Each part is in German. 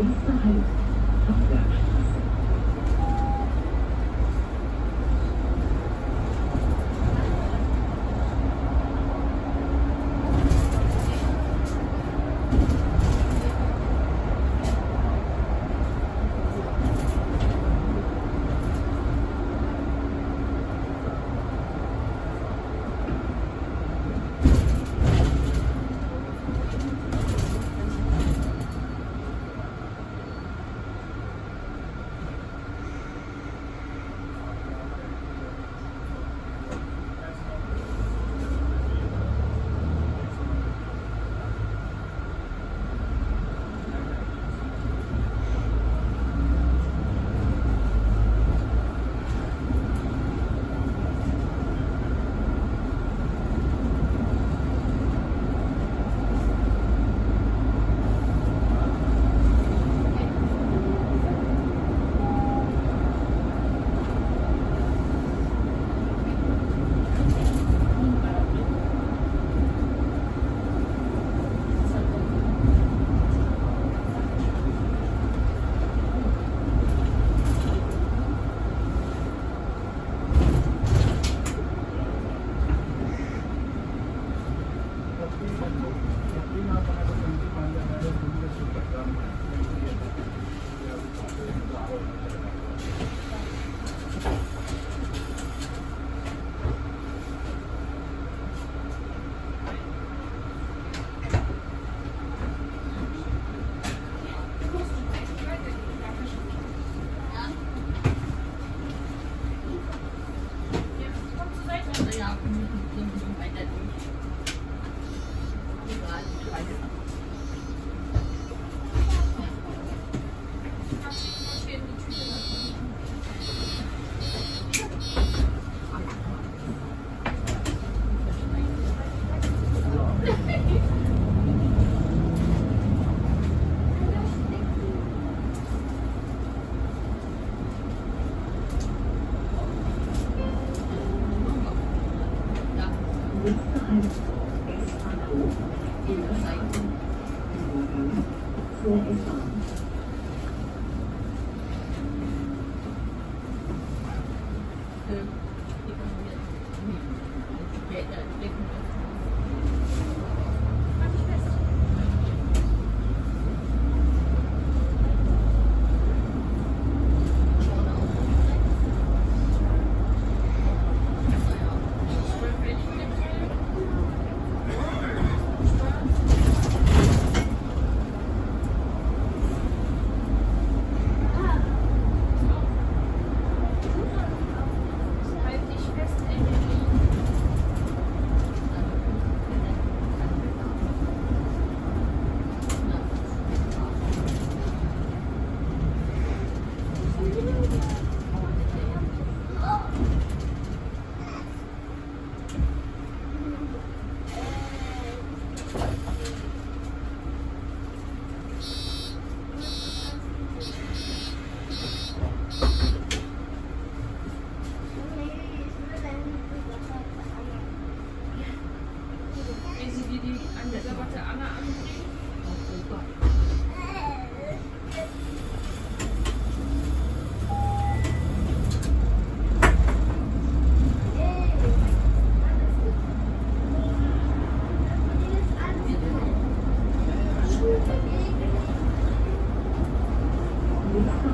increase the height of the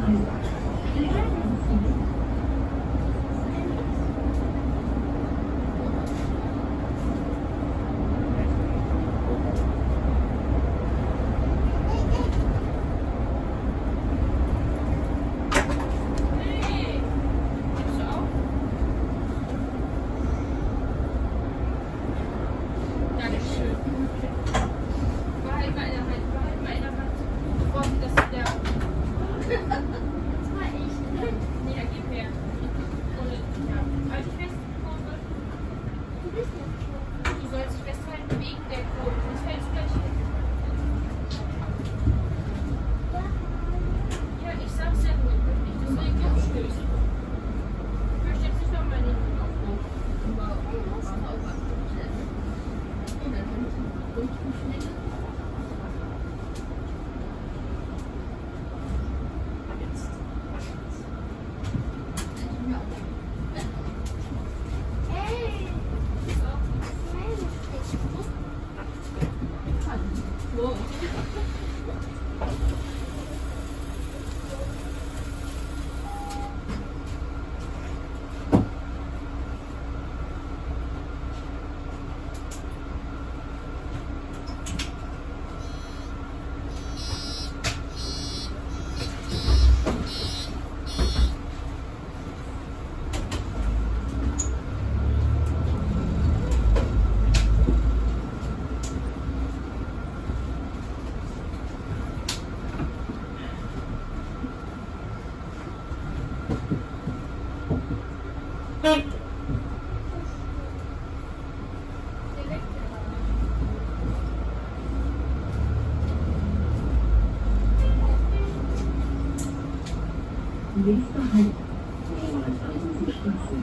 嗯 Nächster Halt Nordaußenstraße.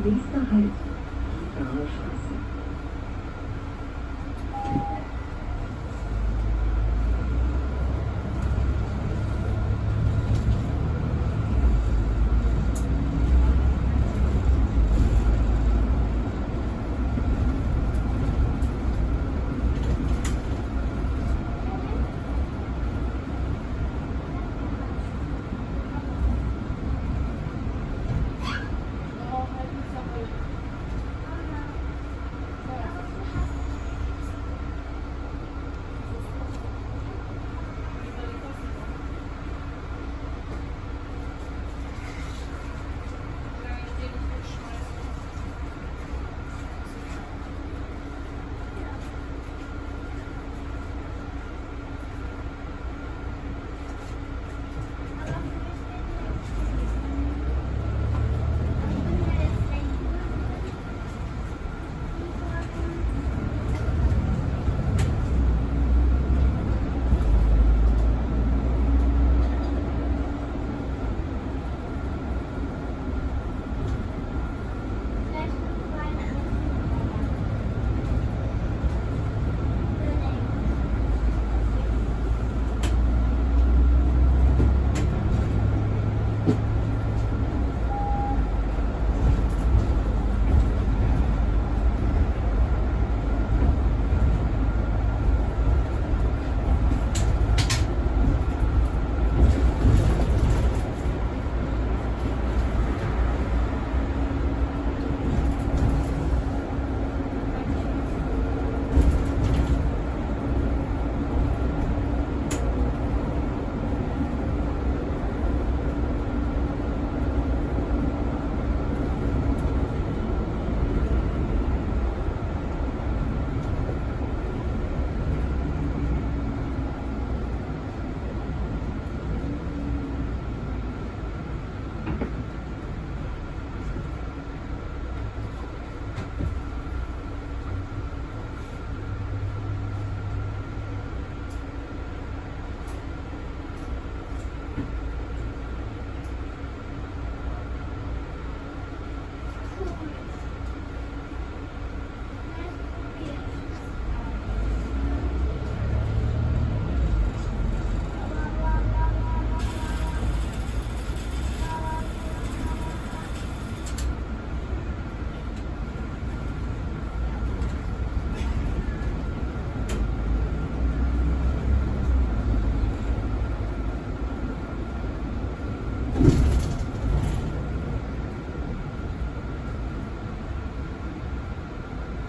Lista Red.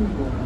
muito bom.